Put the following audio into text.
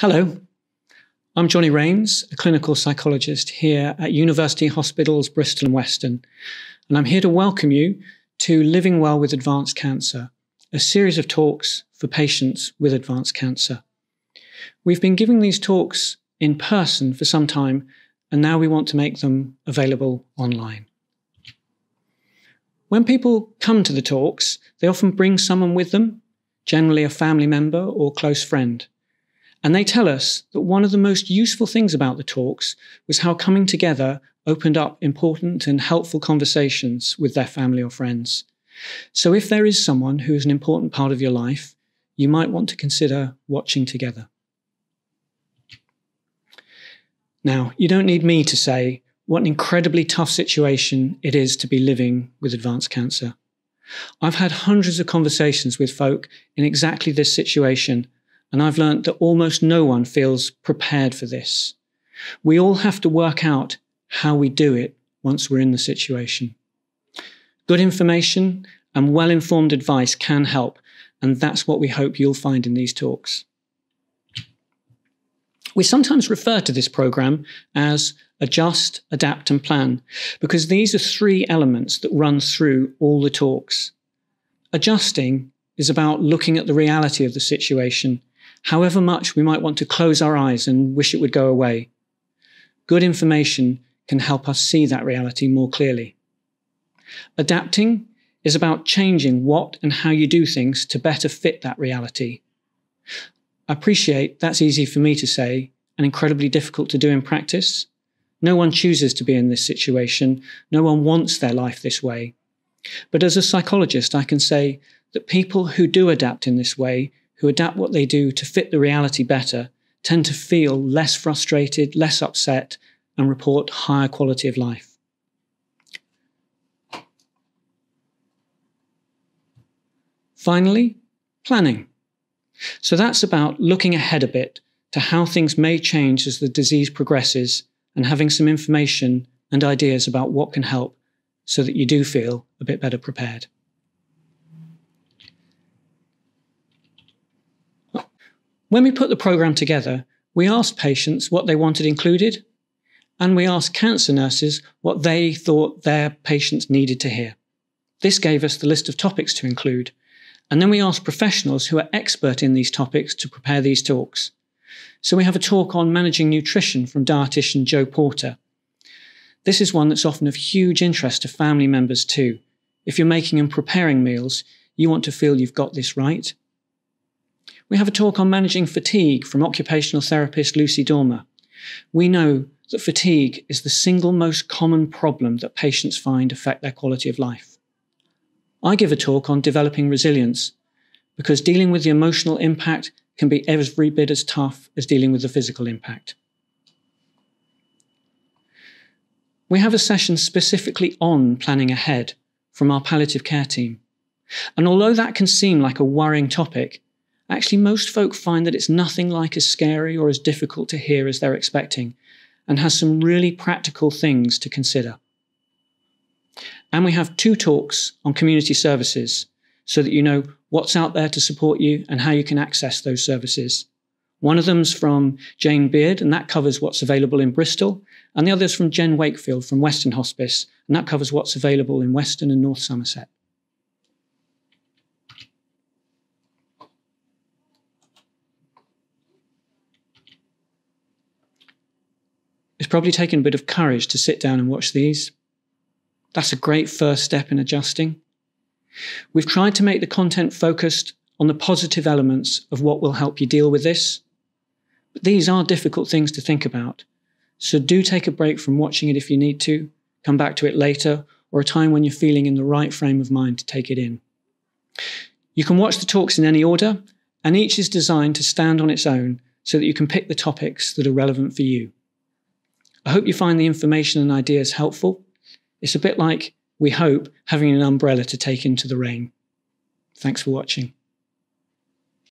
Hello, I'm Johnny Rains, a clinical psychologist here at University Hospitals Bristol and Weston, and I'm here to welcome you to Living Well with Advanced Cancer, a series of talks for patients with advanced cancer. We've been giving these talks in person for some time, and now we want to make them available online. When people come to the talks, they often bring someone with them, generally a family member or close friend. And they tell us that one of the most useful things about the talks was how coming together opened up important and helpful conversations with their family or friends. So if there is someone who is an important part of your life, you might want to consider watching together. Now, you don't need me to say what an incredibly tough situation it is to be living with advanced cancer. I've had hundreds of conversations with folk in exactly this situation and I've learned that almost no one feels prepared for this. We all have to work out how we do it once we're in the situation. Good information and well informed advice can help, and that's what we hope you'll find in these talks. We sometimes refer to this program as adjust, adapt, and plan because these are three elements that run through all the talks. Adjusting is about looking at the reality of the situation however much we might want to close our eyes and wish it would go away. Good information can help us see that reality more clearly. Adapting is about changing what and how you do things to better fit that reality. I appreciate that's easy for me to say and incredibly difficult to do in practice. No one chooses to be in this situation. No one wants their life this way. But as a psychologist, I can say that people who do adapt in this way who adapt what they do to fit the reality better tend to feel less frustrated, less upset, and report higher quality of life. Finally, planning. So that's about looking ahead a bit to how things may change as the disease progresses and having some information and ideas about what can help so that you do feel a bit better prepared. When we put the program together, we asked patients what they wanted included, and we asked cancer nurses what they thought their patients needed to hear. This gave us the list of topics to include, and then we asked professionals who are expert in these topics to prepare these talks. So we have a talk on managing nutrition from dietitian Joe Porter. This is one that's often of huge interest to family members too. If you're making and preparing meals, you want to feel you've got this right we have a talk on managing fatigue from occupational therapist Lucy Dormer. We know that fatigue is the single most common problem that patients find affect their quality of life. I give a talk on developing resilience because dealing with the emotional impact can be every bit as tough as dealing with the physical impact. We have a session specifically on planning ahead from our palliative care team. And although that can seem like a worrying topic, Actually, most folk find that it's nothing like as scary or as difficult to hear as they're expecting, and has some really practical things to consider. And we have two talks on community services so that you know what's out there to support you and how you can access those services. One of them's from Jane Beard, and that covers what's available in Bristol, and the other's from Jen Wakefield from Weston Hospice, and that covers what's available in Weston and North Somerset. Probably taken a bit of courage to sit down and watch these. That's a great first step in adjusting. We've tried to make the content focused on the positive elements of what will help you deal with this. But these are difficult things to think about. So do take a break from watching it if you need to, come back to it later, or a time when you're feeling in the right frame of mind to take it in. You can watch the talks in any order, and each is designed to stand on its own so that you can pick the topics that are relevant for you. I hope you find the information and ideas helpful. It's a bit like, we hope, having an umbrella to take into the rain. Thanks for watching.